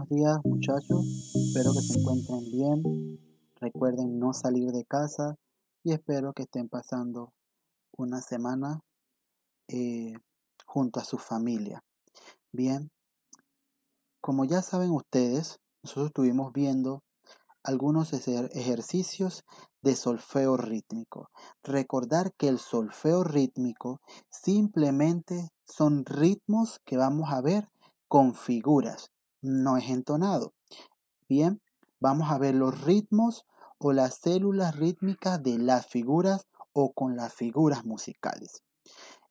buenos días muchachos, espero que se encuentren bien, recuerden no salir de casa y espero que estén pasando una semana eh, junto a su familia. Bien, como ya saben ustedes, nosotros estuvimos viendo algunos ejercicios de solfeo rítmico. Recordar que el solfeo rítmico simplemente son ritmos que vamos a ver con figuras, no es entonado. Bien, vamos a ver los ritmos o las células rítmicas de las figuras o con las figuras musicales.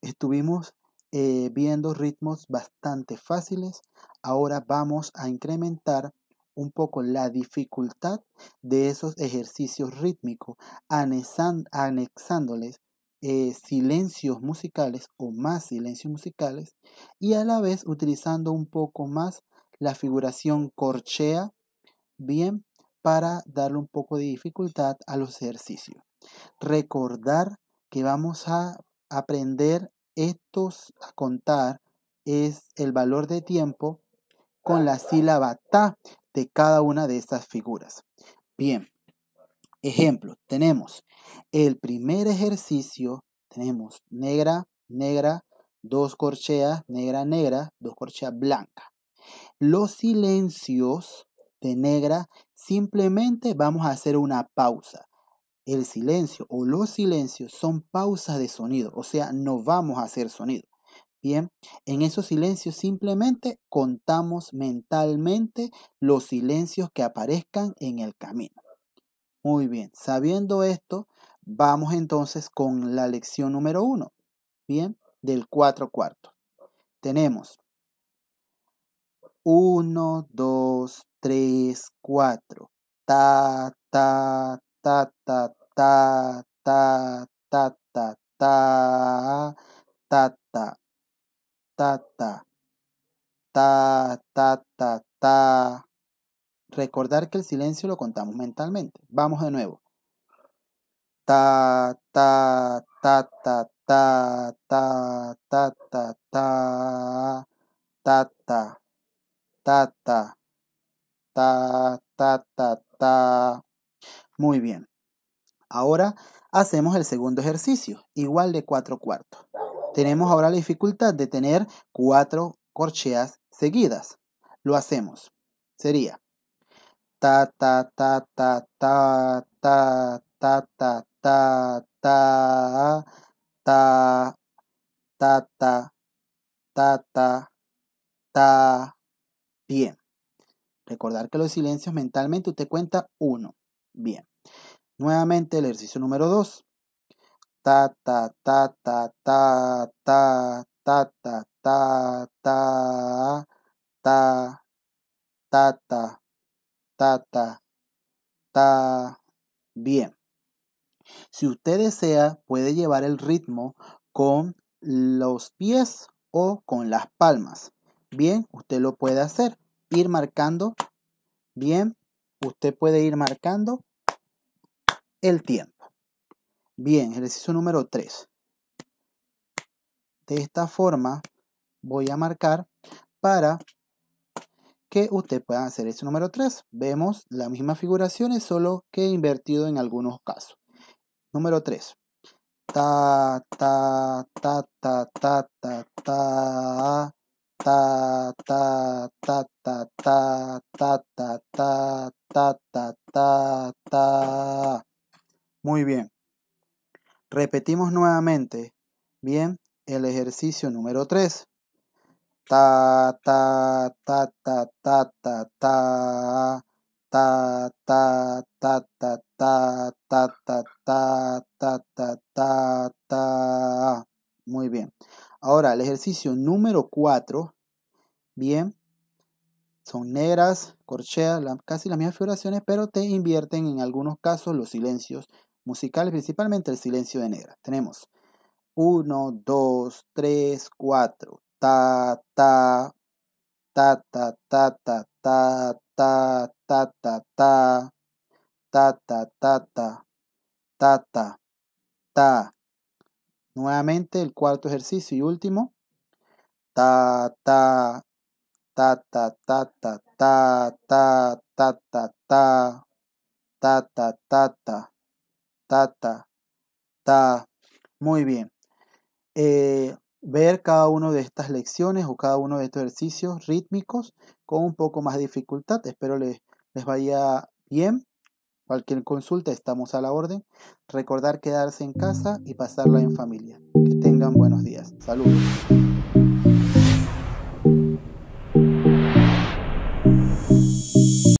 Estuvimos eh, viendo ritmos bastante fáciles. Ahora vamos a incrementar un poco la dificultad de esos ejercicios rítmicos, anexándoles eh, silencios musicales o más silencios musicales y a la vez utilizando un poco más la figuración corchea, bien, para darle un poco de dificultad a los ejercicios. Recordar que vamos a aprender estos a contar es el valor de tiempo con la sílaba ta de cada una de estas figuras. Bien, ejemplo, tenemos el primer ejercicio, tenemos negra, negra, dos corcheas, negra, negra, dos corcheas blanca. Los silencios de negra, simplemente vamos a hacer una pausa. El silencio o los silencios son pausas de sonido, o sea, no vamos a hacer sonido. Bien, en esos silencios simplemente contamos mentalmente los silencios que aparezcan en el camino. Muy bien, sabiendo esto, vamos entonces con la lección número uno. Bien, del cuatro cuartos. Tenemos 1, 2, 3, 4. Ta, ta, ta, ta, ta, ta, ta, ta, ta, ta, ta ta, ta, ta, ta, ta, ta. Recordar que el silencio lo contamos mentalmente. Vamos de nuevo. Ta, ta, ta, ta, ta, ta, ta, ta, ta, ta, ta, ta, ta, ta, ta, ta, ta. Muy bien. Ahora hacemos el segundo ejercicio, igual de cuatro cuartos tenemos ahora la dificultad de tener cuatro corcheas seguidas. Lo hacemos. Sería ta ta ta ta ta ta ta ta ta ta ta ta ta ta ta ta bien. Recordar que los silencios mentalmente usted cuenta uno. Bien. Nuevamente el ejercicio número dos ta ta ta ta ta ta ta ta ta ta ta ta ta ta ta ta bien. Si usted desea, puede llevar el ritmo con los pies o con las palmas. Bien, usted lo puede hacer. Ir marcando. Bien, usted puede ir marcando el tiempo. Bien, ejercicio número 3. De esta forma voy a marcar para que usted pueda hacer ese número 3. Vemos las mismas figuraciones, solo que invertido en algunos casos. Número 3. Ta, ta, ta, ta, ta, ta, ta, Repetimos nuevamente, bien, el ejercicio número 3. Ta, ta, ta, ta, ta, ta, ta, ta, ta, ta, ta, ta, ta, ta, ta, ta, ta, ta, ta. Muy bien. Ahora, el ejercicio número 4, bien, son negras, corcheas, casi las mismas figuraciones, pero te invierten en algunos casos los silencios musicales, principalmente el silencio de negra. Tenemos 1, 2, 3, 4. Ta, ta, ta, ta, ta, ta, ta, ta, ta, ta, ta, ta, ta, ta, ta, ta, ta, ta. Nuevamente el cuarto ejercicio y último. Ta, ta, ta ta ta ta ta ta ta ta ta ta ta ta ta ta ta ta. Muy bien. Eh, ver cada una de estas lecciones o cada uno de estos ejercicios rítmicos con un poco más de dificultad. Espero les, les vaya bien. Cualquier consulta estamos a la orden. Recordar quedarse en casa y pasarla en familia. Que tengan buenos días. Saludos